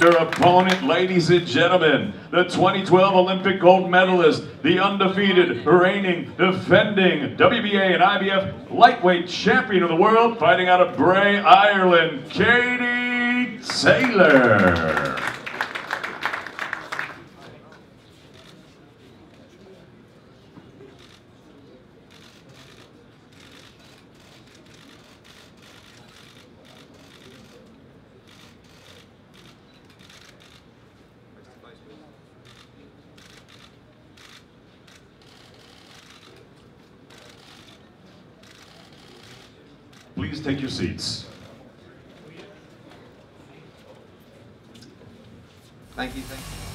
Their opponent, ladies and gentlemen, the 2012 Olympic gold medalist, the undefeated, reigning, defending WBA and IBF lightweight champion of the world, fighting out of Bray, Ireland, Katie Taylor. Please take your seats. Thank you, thank you.